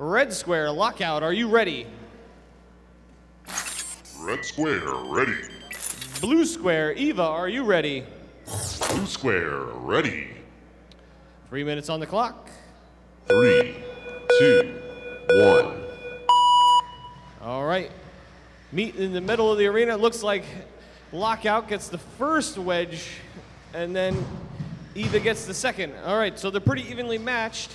Red Square, Lockout, are you ready? Red Square, ready. Blue Square, Eva, are you ready? Blue Square, ready. Three minutes on the clock. Three, two, one. All right. Meet in the middle of the arena. It looks like Lockout gets the first wedge, and then Eva gets the second. All right, so they're pretty evenly matched.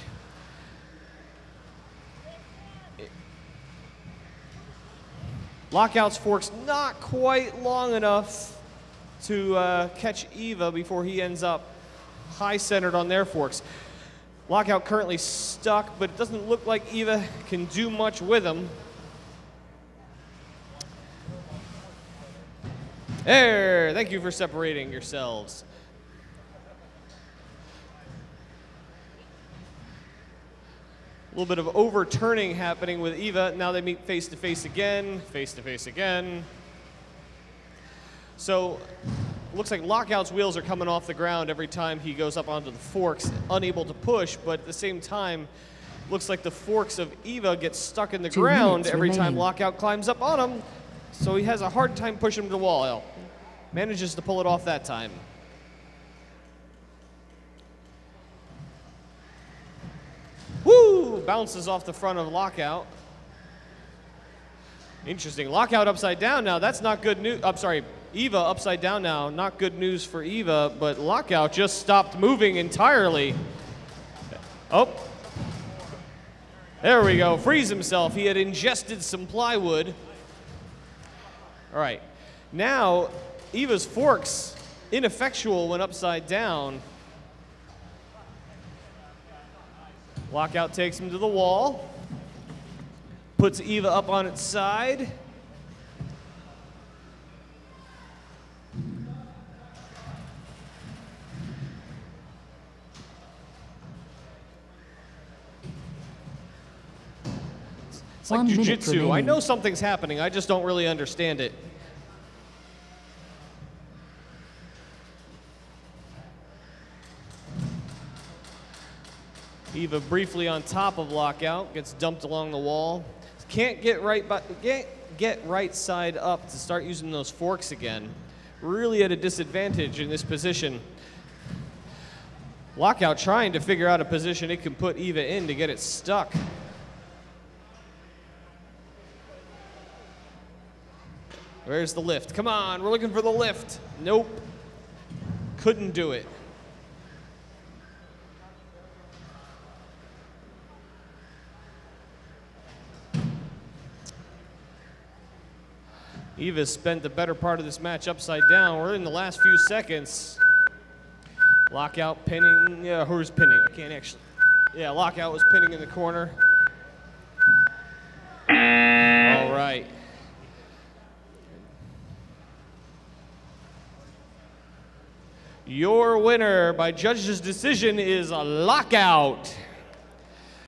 Lockout's fork's not quite long enough to uh, catch Eva before he ends up high centered on their forks. Lockout currently stuck, but it doesn't look like Eva can do much with him. There, thank you for separating yourselves. Little bit of overturning happening with Eva. Now they meet face to face again, face to face again. So, looks like Lockout's wheels are coming off the ground every time he goes up onto the forks, unable to push, but at the same time, looks like the forks of Eva get stuck in the Two ground every time. Lockout climbs up on him. So he has a hard time pushing him to the wall. Manages to pull it off that time. Bounces off the front of Lockout. Interesting. Lockout upside down now. That's not good news. I'm sorry. Eva upside down now. Not good news for Eva, but Lockout just stopped moving entirely. Oh. There we go. Frees himself. He had ingested some plywood. All right. Now, Eva's forks, ineffectual when upside down. Lockout takes him to the wall, puts Eva up on its side. It's like jujitsu. I know something's happening, I just don't really understand it. Eva briefly on top of lockout, gets dumped along the wall. Can't get right can't get right side up to start using those forks again. Really at a disadvantage in this position. Lockout trying to figure out a position it can put Eva in to get it stuck. Where's the lift? Come on, we're looking for the lift. Nope. Couldn't do it. Eva spent the better part of this match upside down. We're in the last few seconds. Lockout pinning. Yeah, who's pinning? I can't actually. Yeah, Lockout was pinning in the corner. All right. Your winner by judge's decision is a lockout.